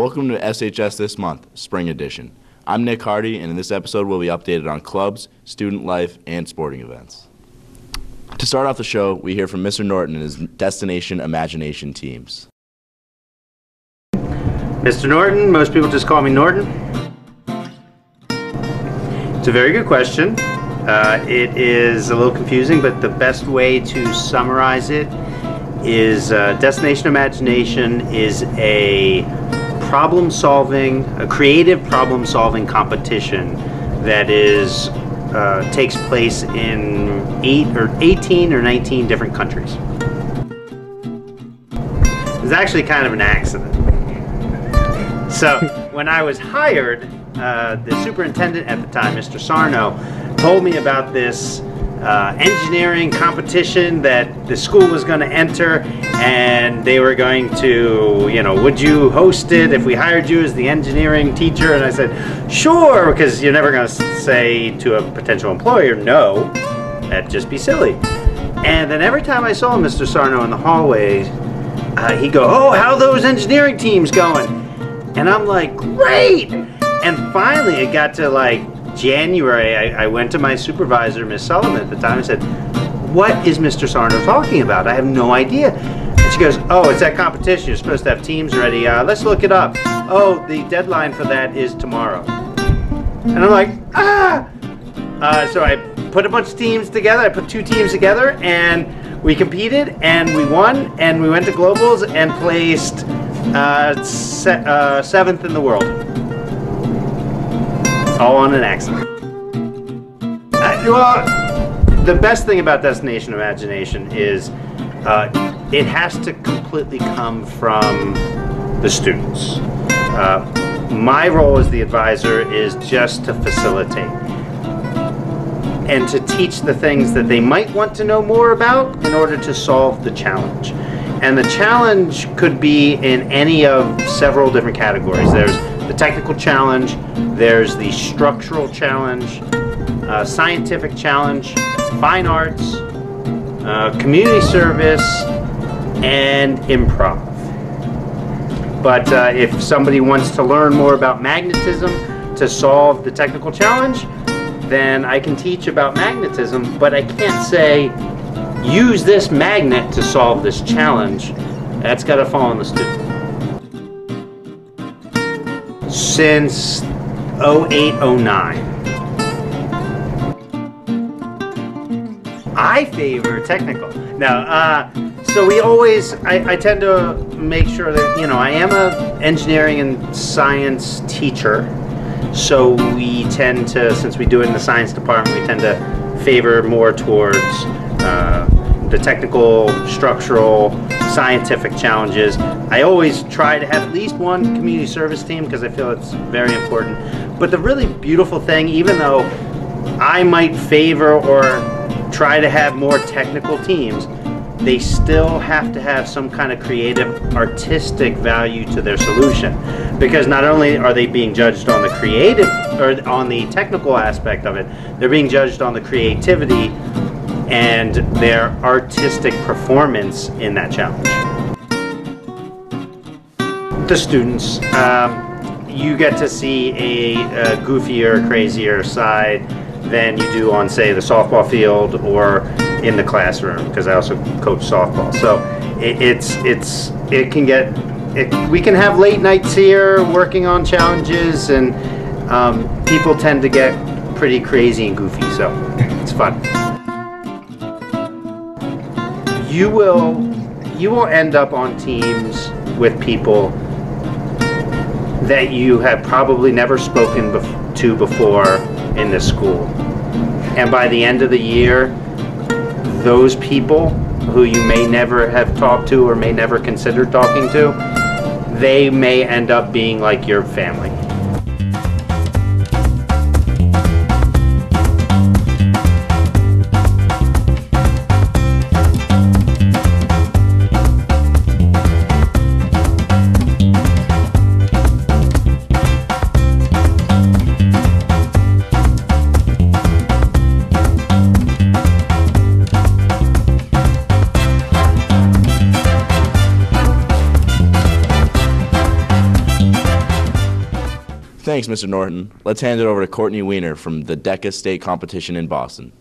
Welcome to SHS This Month, Spring Edition. I'm Nick Hardy, and in this episode, we'll be updated on clubs, student life, and sporting events. To start off the show, we hear from Mr. Norton and his Destination Imagination teams. Mr. Norton, most people just call me Norton. It's a very good question. Uh, it is a little confusing, but the best way to summarize it is uh, Destination Imagination is a problem solving, a creative problem solving competition that is uh, takes place in eight or 18 or 19 different countries. It's actually kind of an accident. So when I was hired, uh, the superintendent at the time, Mr. Sarno, told me about this uh, engineering competition that the school was going to enter and they were going to, you know, would you host it if we hired you as the engineering teacher? And I said, sure, because you're never going to say to a potential employer, no, that'd just be silly. And then every time I saw Mr. Sarno in the hallways, uh, he'd go, oh, how those engineering teams going? And I'm like, great! And finally it got to like January, I, I went to my supervisor, Miss Sullivan at the time, and said, what is Mr. Sarno talking about? I have no idea. And she goes, oh, it's that competition. You're supposed to have teams ready. Uh, let's look it up. Oh, the deadline for that is tomorrow. And I'm like, ah! Uh, so I put a bunch of teams together. I put two teams together, and we competed, and we won, and we went to globals and placed uh, se uh, seventh in the world. All on an accident. Uh, well, the best thing about Destination Imagination is uh, it has to completely come from the students. Uh, my role as the advisor is just to facilitate and to teach the things that they might want to know more about in order to solve the challenge. And the challenge could be in any of several different categories. There's the technical challenge, there's the structural challenge, uh, scientific challenge, fine arts, uh, community service, and improv. But uh, if somebody wants to learn more about magnetism to solve the technical challenge, then I can teach about magnetism, but I can't say, use this magnet to solve this challenge. That's got to fall on the student. Since 0809. I favor technical. Now, uh, so we always, I, I, tend to make sure that, you know, I am a engineering and science teacher. So we tend to, since we do it in the science department, we tend to favor more towards uh, the technical, structural, scientific challenges. I always try to have at least one community service team because I feel it's very important. But the really beautiful thing, even though I might favor or try to have more technical teams, they still have to have some kind of creative, artistic value to their solution. Because not only are they being judged on the creative, or on the technical aspect of it, they're being judged on the creativity and their artistic performance in that challenge. The students, um, you get to see a, a goofier, crazier side than you do on, say, the softball field or in the classroom because I also coach softball. So it, it's it's it can get it, we can have late nights here working on challenges, and um, people tend to get pretty crazy and goofy. So it's fun. You will you will end up on teams with people that you have probably never spoken bef to before in this school. And by the end of the year, those people who you may never have talked to or may never consider talking to, they may end up being like your family. Thanks, Mr. Norton. Let's hand it over to Courtney Weiner from the DECA State Competition in Boston.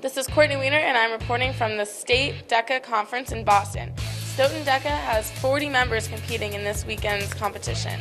This is Courtney Weiner, and I'm reporting from the State DECA Conference in Boston. Stoughton DECA has 40 members competing in this weekend's competition.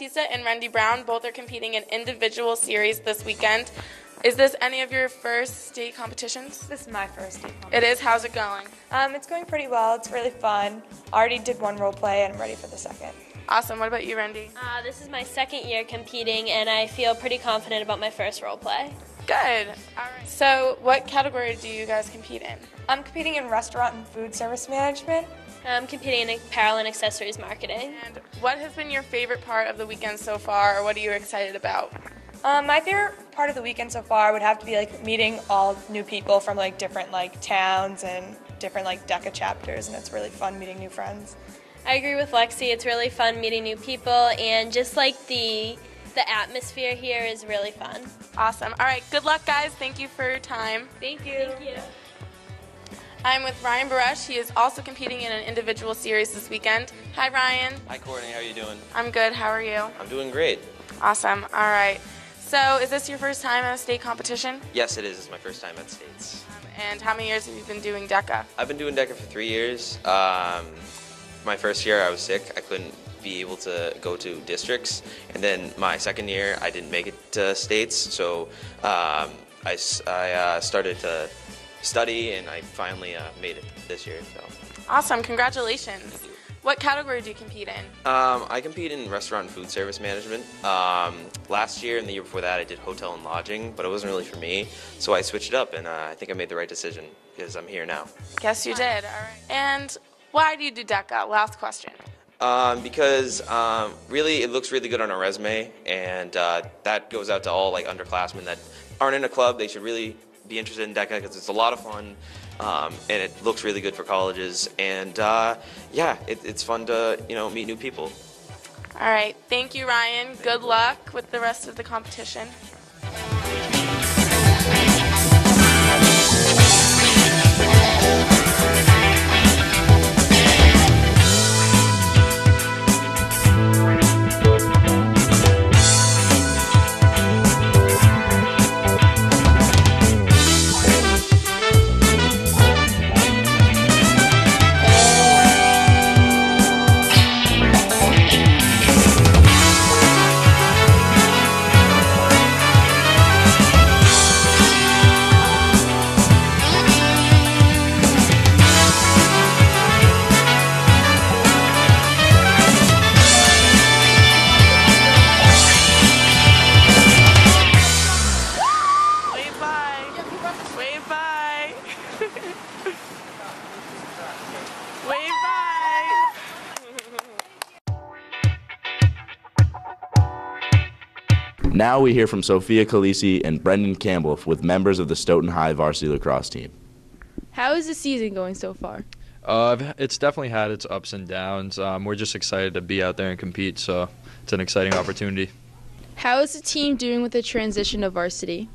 Lexi and Rendy Brown. Both are competing in individual series this weekend. Is this any of your first state competitions? This is my first state comp. It is. How's it going? Um, it's going pretty well. It's really fun. I Already did one role play and I'm ready for the second. Awesome. What about you, Rendy? Uh, this is my second year competing, and I feel pretty confident about my first role play. Good. All right. So, what category do you guys compete in? I'm competing in restaurant and food service management. I'm competing in apparel and accessories marketing. And what has been your favorite part of the weekend so far, or what are you excited about? Um, my favorite part of the weekend so far would have to be like meeting all new people from like different like towns and different like DECA chapters, and it's really fun meeting new friends. I agree with Lexi. It's really fun meeting new people, and just like the the atmosphere here is really fun. Awesome. All right. Good luck, guys. Thank you for your time. Thank you. Thank you. I'm with Ryan Baresh. He is also competing in an individual series this weekend. Hi, Ryan. Hi, Courtney. How are you doing? I'm good. How are you? I'm doing great. Awesome. All right. So, is this your first time at a state competition? Yes, it is. It's my first time at States. Um, and how many years have you been doing DECA? I've been doing DECA for three years. Um, my first year, I was sick. I couldn't be able to go to districts. And then my second year, I didn't make it to States. So um, I, I, uh, started to study, and I finally uh, made it this year. So. Awesome. Congratulations. What category do you compete in? Um, I compete in restaurant and food service management. Um, last year and the year before that, I did hotel and lodging, but it wasn't really for me. So I switched it up, and uh, I think I made the right decision because I'm here now. Guess you did. All right. And why do you do DECA? Last question. Um, because um, really, it looks really good on our resume, and uh, that goes out to all like underclassmen that aren't in a club. They should really be interested in DECA because it's a lot of fun, um, and it looks really good for colleges. And uh, yeah, it, it's fun to you know meet new people. All right. Thank you, Ryan. Good luck with the rest of the competition. Now we hear from Sophia Khaleesi and Brendan Campbell with members of the Stoughton High varsity lacrosse team. How is the season going so far? Uh, it's definitely had its ups and downs. Um, we're just excited to be out there and compete, so it's an exciting opportunity. How is the team doing with the transition to varsity?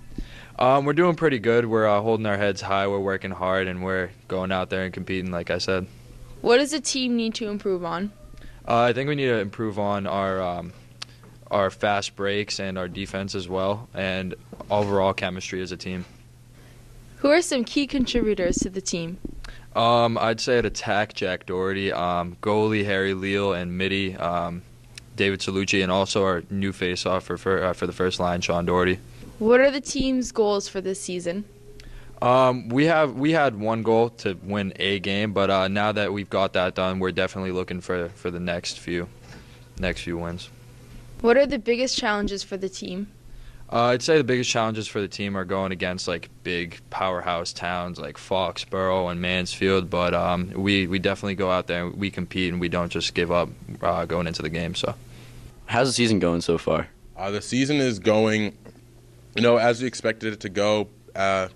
Um, we're doing pretty good. We're uh, holding our heads high. We're working hard, and we're going out there and competing. Like I said, What does the team need to improve on? uh, I think we need to improve on our um, our fast breaks and our defense as well, and overall chemistry as a team. Who are some key contributors to the team? Um, I'd say at attack, Jack Doherty, um, goalie Harry Leal, and midi um, David Salucci, and also our new faceoff for for, uh, for the first line, Sean Doherty. What are the team's goals for this season? Um, we have we had one goal to win a game, but uh, now that we've got that done, we're definitely looking for for the next few next few wins. What are the biggest challenges for the team? Uh, I'd say the biggest challenges for the team are going against like big powerhouse towns like Foxborough and Mansfield, but um, we we definitely go out there and we compete and we don't just give up uh, going into the game. So. How's the season going so far? Uh, the season is going, you know, as we expected it to go. Uh,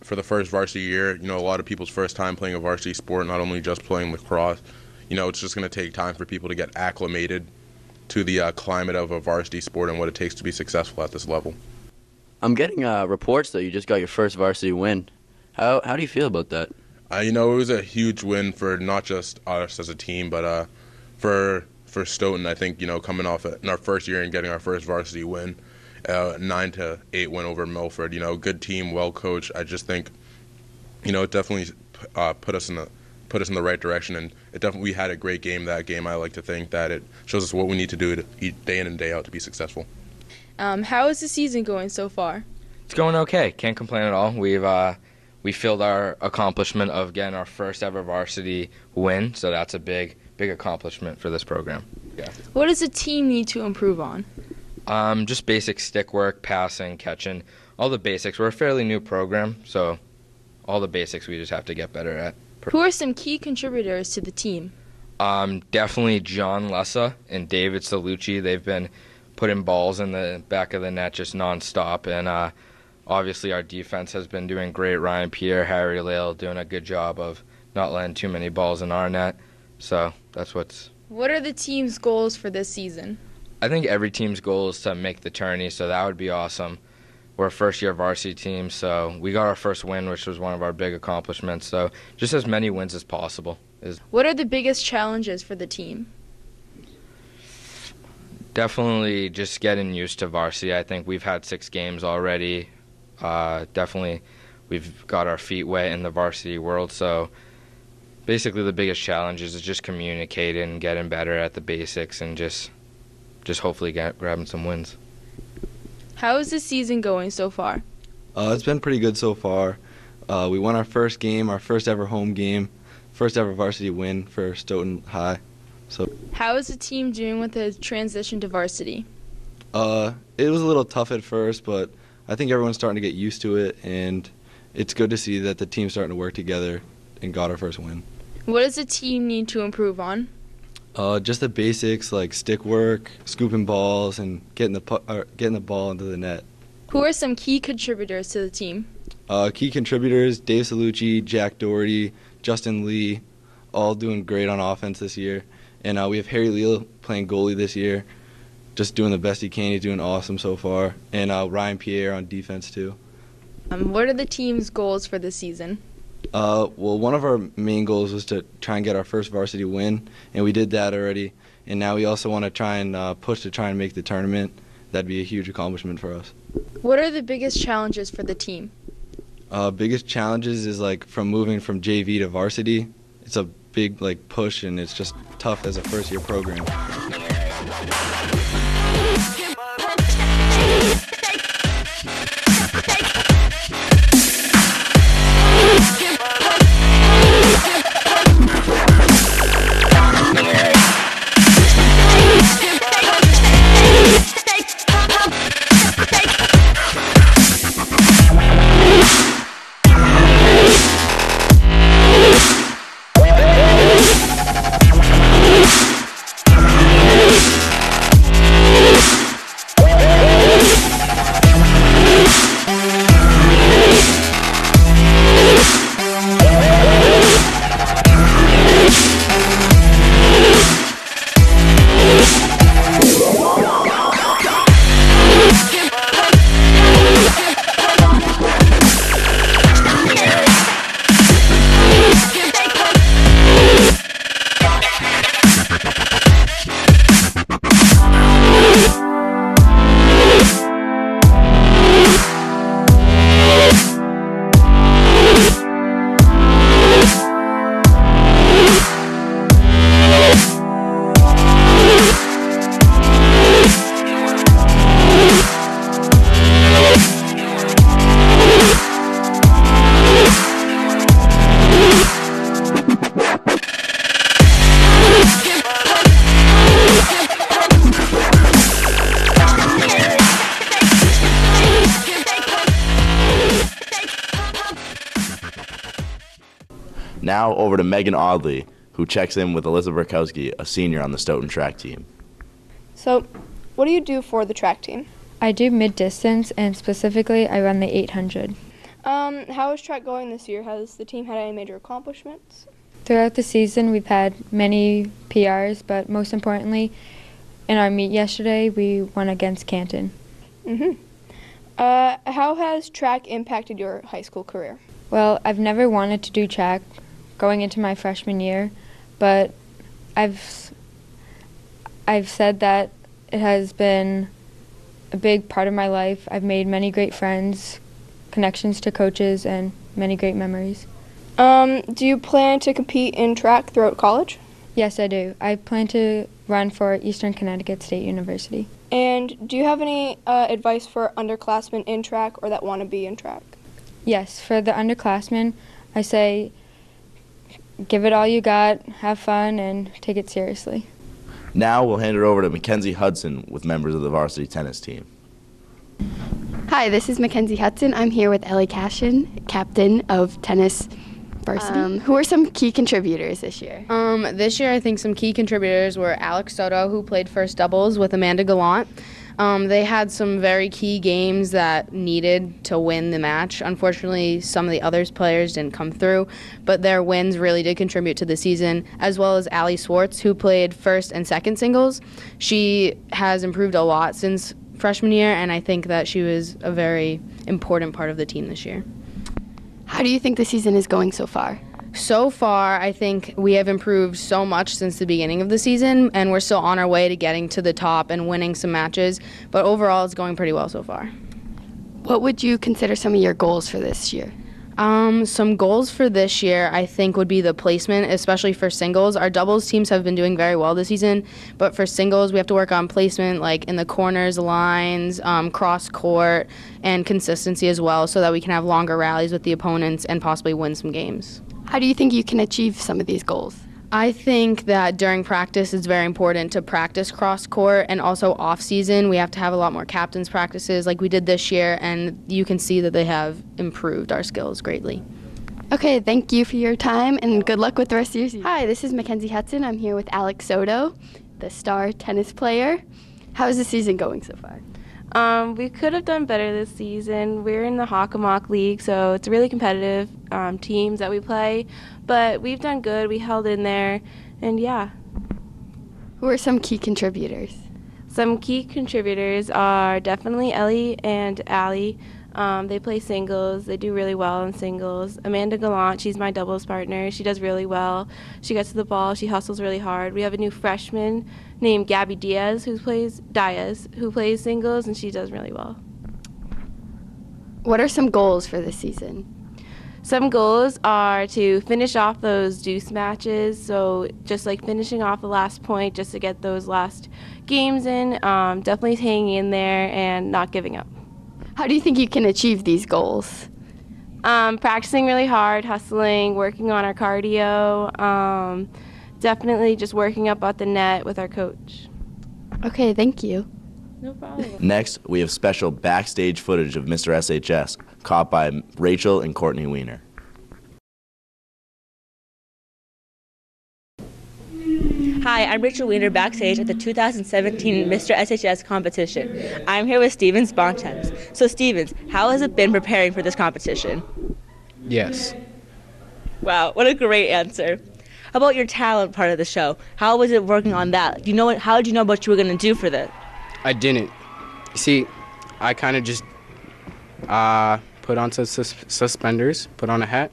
for the first varsity year, you know, a lot of people's first time playing a varsity sport, not only just playing lacrosse. You know, it's just going to take time for people to get acclimated to the uh, climate of a varsity sport and what it takes to be successful at this level. I'm getting uh, reports that you just got your first varsity win. How how do you feel about that? Uh, you know, it was a huge win for not just us as a team, but uh, for for Stoughton. I think you know, coming off in our first year and getting our first varsity win, uh, nine to eight win over Milford. You know, good team, well coached. I just think, you know, it definitely uh, put us in the put us in the right direction, and it definitely we had a great game that game. I like to think that it shows us what we need to do to eat day in and day out to be successful. Um, how is the season going so far? It's going okay. Can't complain at all. We've uh, we filled our accomplishment of getting our first ever varsity win, so that's a big big accomplishment for this program. Yeah. What does the team need to improve on? Um, just basic stick work, passing, catching, all the basics. We're a fairly new program, so all the basics we just have to get better at. Who are some key contributors to the team? Um, definitely John Lessa and David Salucci. They've been putting balls in the back of the net just nonstop, and uh, obviously our defense has been doing great. Ryan Pierre, Harry Lale doing a good job of not letting too many balls in our net. So that's what's. What are the team's goals for this season? I think every team's goal is to make the tourney, so that would be awesome. We're a first year varsity team, so we got our first win, which was one of our big accomplishments. So just as many wins as possible is What are the biggest challenges for the team? definitely just getting used to varsity. I think we've had six games already. Uh, definitely, we've got our feet wet in the varsity world. So basically, the biggest challenge is just communicating, getting better at the basics, and just just hopefully get, grabbing some wins. How is the season going so far? Uh, it's been pretty good so far. Uh, we won our first game, our first ever home game, first ever varsity win for Stoughton High. So How is the team doing with the transition to varsity? uh, it was a little tough at first, but I think everyone's starting to get used to it, and it's good to see that the team's starting to work together and got our first win. What does the team need to improve on? Uh, just the basics like stick work, scooping balls, and getting the pu- uh, getting the ball into the net. Who are some key contributors to the team? Uh, key contributors: Dave Salucci, Jack Doherty, Justin Lee, all doing great on offense this year. And uh, we have Harry Leal playing goalie this year, just doing the best he can. He's doing awesome so far. And uh, Ryan Pierre on defense too. Um, what are the team's goals for this season? Uh, well, one of our main goals was to try and get our first varsity win, and we did that already. And now we also want to try and uh, push to try and make the tournament. That'd be a huge accomplishment for us. What are the biggest challenges for the team? Uh, biggest challenges is like from moving from JV to varsity. It's a big like push, and it's just tough as a first year program. Now over to Megan Audley, who checks in with Alyssa Burkowski, a senior on the Stoughton track team. So, what do you do for the track team? I do mid distance, and specifically, I run the 800. Um, how is track going this year? Has the team had any major accomplishments? Throughout the season, we've had many PRs, but most importantly, in our meet yesterday, we won against Canton. Mm-hmm. Uh, how has track impacted your high school career? Well, I've never wanted to do track going into my freshman year, but I've I've said that it has been a big part of my life. I've made many great friends, connections to coaches, and many great memories. Um, do you plan to compete in track throughout college? Yes, I do. I plan to run for Eastern Connecticut State University. And do you have any uh, advice for underclassmen in track or that want to be in track? Yes, for the underclassmen, I say give it all you got, have fun, and take it seriously. Now we'll hand it over to Mackenzie Hudson with members of the varsity tennis team. Hi, this is Mackenzie Hudson. I'm here with Ellie Cashin, captain of tennis varsity. Um, who are some key contributors this year? Um, this year, I think some key contributors were Alex Soto, who played first doubles with Amanda Gallant. Um, they had some very key games that needed to win the match. Unfortunately, some of the others players didn't come through, but their wins really did contribute to the season, as well as Ali Swartz, who played first and second singles. She has improved a lot since freshman year, and I think that she was a very important part of the team this year. How do you think the season is going so far? So far, I think we have improved so much since the beginning of the season, and we're still on our way to getting to the top and winning some matches. But overall, it's going pretty well so far. What would you consider some of your goals for this year? Um, some goals for this year, I think, would be the placement, especially for singles. Our doubles teams have been doing very well this season, but for singles, we have to work on placement, like in the corners, lines, um, cross court, and consistency as well, so that we can have longer rallies with the opponents and possibly win some games. How do you think you can achieve some of these goals? I think that during practice it's very important to practice cross court and also off season we have to have a lot more captains practices like we did this year and you can see that they have improved our skills greatly. Okay, thank you for your time and good luck with the rest of your season. Hi, this is Mackenzie Hudson. I'm here with Alex Soto, the star tennis player. How is the season going so far? Um, we could have done better this season. We're in the Hockomock League, so it's really competitive um, teams that we play. But we've done good. We held in there, and yeah. Who are some key contributors? Some key contributors are definitely Ellie and Allie. Um, they play singles. They do really well in singles. Amanda Gallant, she's my doubles partner. She does really well. She gets to the ball. She hustles really hard. We have a new freshman named Gabby Diaz who plays Diaz who plays singles, and she does really well. What are some goals for this season? Some goals are to finish off those deuce matches, so just like finishing off the last point just to get those last games in. Um, definitely hanging in there and not giving up. How do you think you can achieve these goals? Um, practicing really hard, hustling, working on our cardio. Um, definitely just working up at the net with our coach. Okay, thank you. No problem. Next, we have special backstage footage of Mr. SHS caught by Rachel and Courtney Weiner. Hi, I'm Rachel Weiner backstage at the 2017 Mr. SHS competition. I'm here with Stevens Bontemps. So, Stevens, how has it been preparing for this competition? Yes. Wow, what a great answer. How about your talent part of the show? How was it working on that? You know what, how did you know what you were going to do for that? I didn't. See, I kind of just uh, put on some sus- suspenders, put on a hat,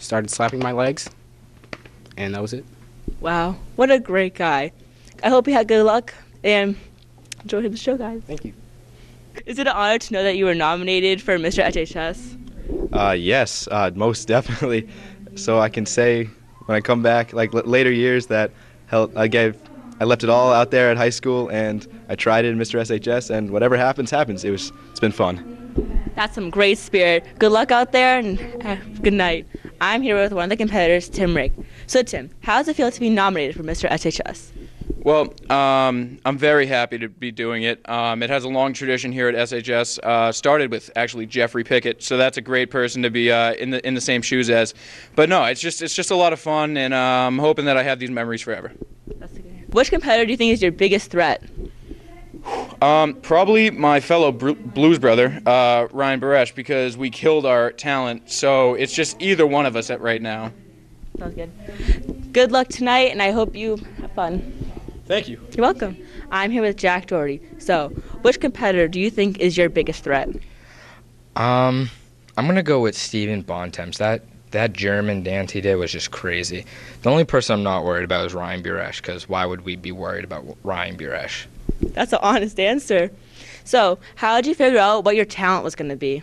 started slapping my legs, and that was it. Wow, what a great guy. I hope you had good luck and enjoy the show, guys. Thank you. Is it an honor to know that you were nominated for Mr. HHS? Uh, yes, uh, most definitely. So I can say when I come back, like l- later years, that hell, I gave, I left it all out there at high school, and I tried it in Mr. SHS, and whatever happens, happens. It was, it's been fun. That's some great spirit. Good luck out there and uh, good night. I'm here with one of the competitors, Tim Rigg. So, Tim, how does it feel to be nominated for Mr. SHS? Well, um, I'm very happy to be doing it. Um, it has a long tradition here at SHS. Uh, started with actually Jeffrey Pickett, so that's a great person to be uh, in the in the same shoes as. But no, it's just it's just a lot of fun, and uh, I'm hoping that I have these memories forever. Which competitor do you think is your biggest threat? Um, probably my fellow blues brother, uh, Ryan Baresh, because we killed our talent. So it's just either one of us at right now. Sounds good. Good luck tonight, and I hope you have fun. Thank you. You're welcome. I'm here with Jack Doherty. So, which competitor do you think is your biggest threat? Um, I'm gonna go with Steven Bontemps. That that German dance he did was just crazy. The only person I'm not worried about is Ryan Buresh, because why would we be worried about Ryan Buresh? That's an honest answer. So, how did you figure out what your talent was going to be?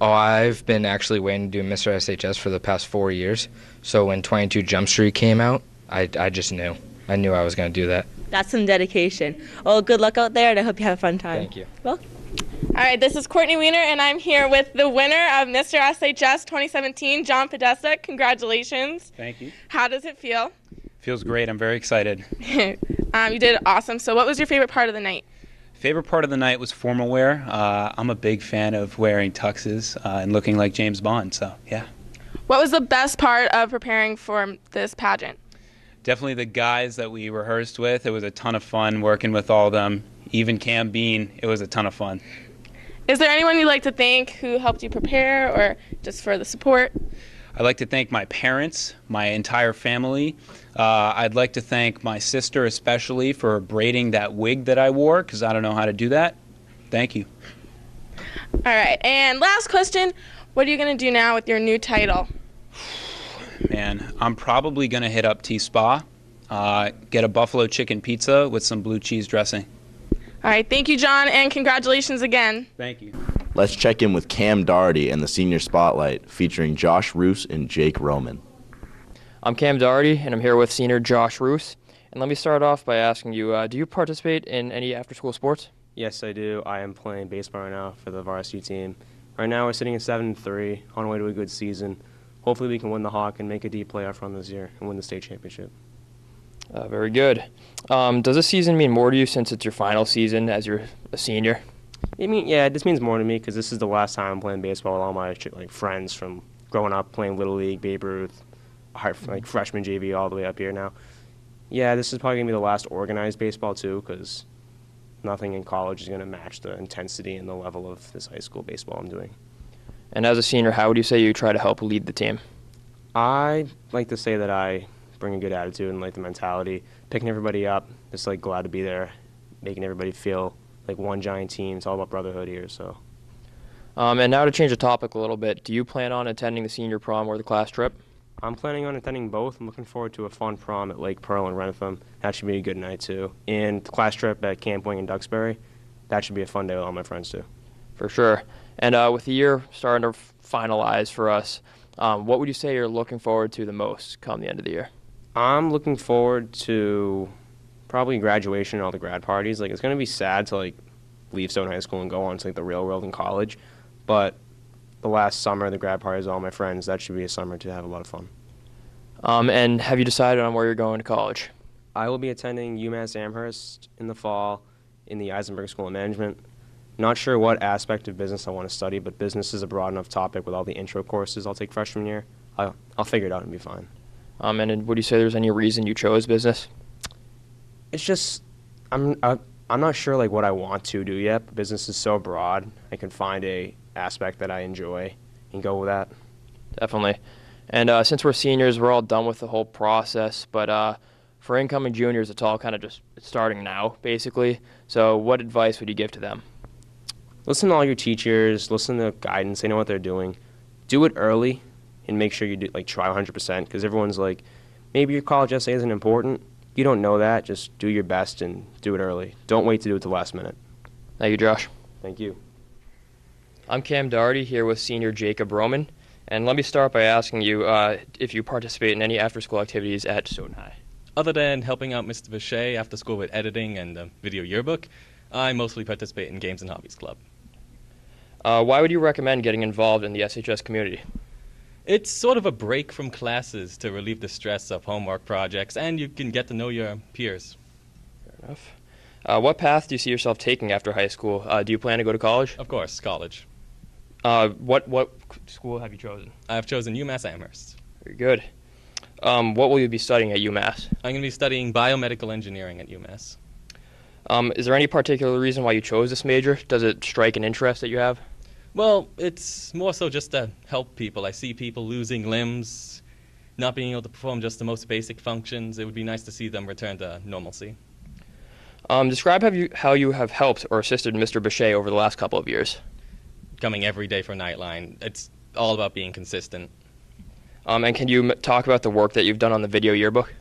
Oh, I've been actually waiting to do Mr. SHS for the past four years. So when 22 Jump Street came out, I, I just knew. I knew I was going to do that. That's some dedication. Well, good luck out there, and I hope you have a fun time. Thank you. Well, All right, this is Courtney Weiner, and I'm here with the winner of Mr. SHS 2017, John Podesta. Congratulations. Thank you. How does it feel? Feels great. I'm very excited. um, you did awesome. So, what was your favorite part of the night? Favorite part of the night was formal wear. Uh, I'm a big fan of wearing tuxes uh, and looking like James Bond. So yeah, What was the best part of preparing for this pageant? definitely the guys that we rehearsed with. It was a ton of fun working with all of them. Even Cam Bean, it was a ton of fun. Is there anyone you'd like to thank who helped you prepare or just for the support? I'd like to thank my parents, my entire family. Uh, I'd like to thank my sister especially for braiding that wig that I wore because I don't know how to do that. Thank you. All right, and last question What are you going to do now with your new title? Man, I'm probably going to hit up T Spa, uh, get a buffalo chicken pizza with some blue cheese dressing. All right, thank you, John, and congratulations again. Thank you. Let's check in with Cam Doherty and the Senior Spotlight featuring Josh Roos and Jake Roman. I'm Cam Doherty, and I'm here with senior Josh Roos. And let me start off by asking you uh, do you participate in any after school sports? Yes, I do. I am playing baseball right now for the varsity team. Right now, we're sitting at 7 3, on our way to a good season. Hopefully, we can win the Hock and make a deep playoff run this year and win the state championship. Uh, very good. Um, does this season mean more to you since it's your final season as you're a senior? I mean, yeah, this means more to me because this is the last time I'm playing baseball with all my like friends from growing up playing little league, Babe Ruth, like freshman JV, all the way up here now. Yeah, this is probably gonna be the last organized baseball too because nothing in college is gonna match the intensity and the level of this high school baseball I'm doing. And as a senior, how would you say you try to help lead the team? I like to say that I bring a good attitude and like the mentality, picking everybody up, just like glad to be there, making everybody feel like one giant team. It's all about brotherhood here. So Um, and now to change the topic a little bit, do you plan on attending the senior prom or the class trip? I'm planning on attending both. I'm looking forward to a fun prom at Lake Pearl and Wrentham. That should be a good night too. And the class trip at Camp Wing in Duxbury. That should be a fun day with all my friends too. For sure. And uh, with the year starting to finalize for us, um, what would you say you're looking forward to the most come the end of the year? I'm looking forward to probably graduation and all the grad parties. Like it's gonna be sad to like leave Stoughton High School and go on to like the real world in college, but the last summer the grad parties all my friends that should be a summer to have a lot of fun. Um, and have you decided on where you're going to college? I will be attending UMass Amherst in the fall in the Isenberg School of Management. Not sure what aspect of business I want to study, but business is a broad enough topic with all the intro courses I'll take freshman year. I'll, I'll figure it out and be fine. Um, and would you say there's any reason you chose business? It's just I'm I, I'm not sure like what I want to do yet. But business is so broad. I can find a aspect that I enjoy and go with that. Definitely. And uh, since we're seniors, we're all done with the whole process. But uh, for incoming juniors, it's all kind of just starting now, basically. So, what advice would you give to them? Listen to all your teachers. Listen to guidance. They know what they're doing. Do it early, and make sure you do like try 100% because everyone's like, maybe your college essay isn't important. You don't know that. Just do your best and do it early. Don't wait to do it to the last minute. Thank you, Josh. Thank you. I'm Cam Doherty here with senior Jacob Roman. And let me start by asking you uh, if you participate in any after school activities at Stoughton High. Other than helping out Mr. Vichet after school with editing and the video yearbook, I mostly participate in Games and Hobbies Club. Uh, why would you recommend getting involved in the SHS community? It's sort of a break from classes to relieve the stress of homework projects, and you can get to know your peers. Fair enough. Uh, what path do you see yourself taking after high school? Uh, do you plan to go to college? Of course, college. Uh, what what school have you chosen? I've chosen UMass Amherst. Very good. Um, what will you be studying at UMass? I'm going to be studying biomedical engineering at UMass. Um, is there any particular reason why you chose this major? Does it strike an interest that you have? Well, it's more so just to help people. I see people losing limbs, not being able to perform just the most basic functions. It would be nice to see them return to normalcy. Um, describe how you, how you have helped or assisted Mr. Boucher over the last couple of years. Coming every day for Nightline, it's all about being consistent. Um, and can you m- talk about the work that you've done on the video yearbook?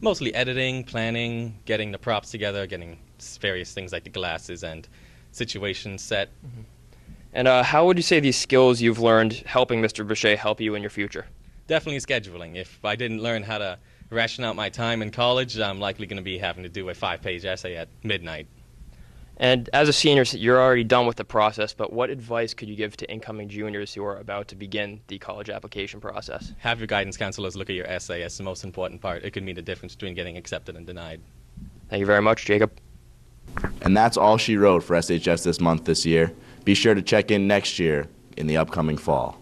Mostly editing, planning, getting the props together, getting various things like the glasses and situations set. And uh, how would you say these skills you've learned helping Mr. Boucher help you in your future? Definitely scheduling. If I didn't learn how to ration out my time in college, I'm likely going to be having to do a five page essay at midnight. And as a senior, you're already done with the process, but what advice could you give to incoming juniors who are about to begin the college application process? Have your guidance counselors look at your essay as the most important part. It could mean the difference between getting accepted and denied. Thank you very much, Jacob. And that's all she wrote for SHS this month this year. Be sure to check in next year in the upcoming fall.